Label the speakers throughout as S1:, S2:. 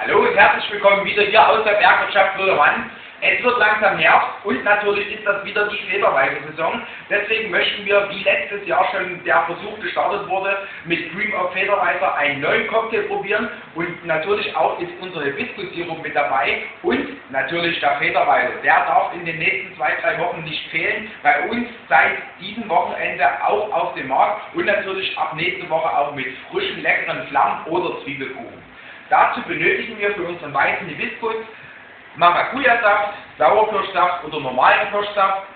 S1: Hallo und herzlich willkommen wieder hier aus der Bergwirtschaft Lüdermann. Es wird langsam Herbst und natürlich ist das wieder die Federweißer-Saison. Deswegen möchten wir, wie letztes Jahr schon der Versuch gestartet wurde, mit Cream of Federweißer einen neuen Cocktail probieren. Und natürlich auch ist unsere Hibiskus-Sirup mit dabei und natürlich der Federweißer. Der darf in den nächsten zwei, drei Wochen nicht fehlen. Bei uns seit diesem Wochenende auch auf dem Markt und natürlich ab nächste Woche auch mit frischen, leckeren Flammen oder Zwiebelkuchen. Dazu benötigen wir für unseren weißen Hibiskus Maracuja-Saft, Sauerkirschsaft oder normalen Kirschsaft,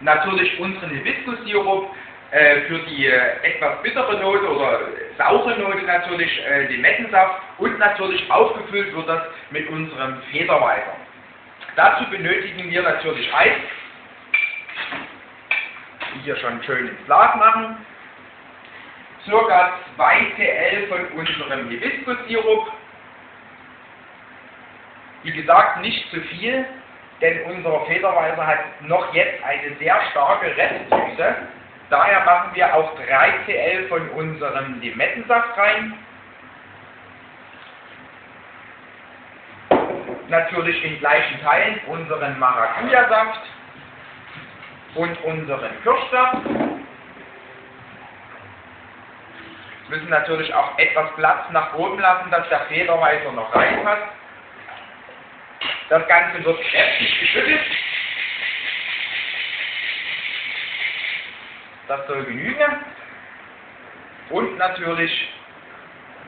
S1: natürlich unseren Hibiskus-Sirup, äh, für die äh, etwas bittere Note oder saure Note natürlich äh, Limettensaft und natürlich aufgefüllt wird das mit unserem Federweiser. Dazu benötigen wir natürlich Eis, die hier schon schön ins Glas machen, circa 2 cl von unserem Hibiskus-Sirup, wie gesagt, nicht zu viel, denn unser Federweiser hat noch jetzt eine sehr starke Restsüße. Daher machen wir auch 3 cl von unserem Limettensaft rein. Natürlich in gleichen Teilen unseren Maracuja-Saft und unseren Kirschsaft. Wir müssen natürlich auch etwas Platz nach oben lassen, dass der Federweiser noch reinpasst. Das Ganze wird kräftig geschüttet. Das soll genügen. Und natürlich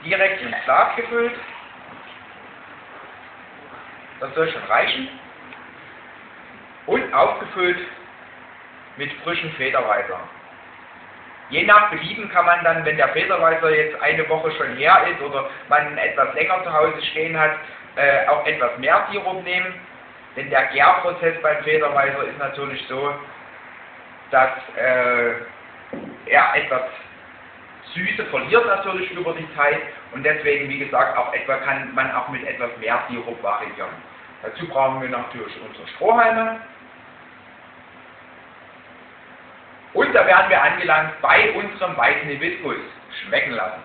S1: direkt ins Glas gefüllt. Das soll schon reichen. Und aufgefüllt mit frischem Federweiser. Je nach Belieben kann man dann, wenn der Federweiser jetzt eine Woche schon her ist oder man etwas länger zu Hause stehen hat, äh, auch etwas mehr Sirup nehmen. Denn der Gärprozess beim Federweiser ist natürlich so, dass äh, er etwas Süße verliert natürlich über die Zeit und deswegen, wie gesagt, auch etwa kann man auch mit etwas mehr Sirup variieren. Dazu brauchen wir natürlich unsere Strohhalme. Und da werden wir angelangt bei unserem weißen Hibiskus. Schmecken lassen.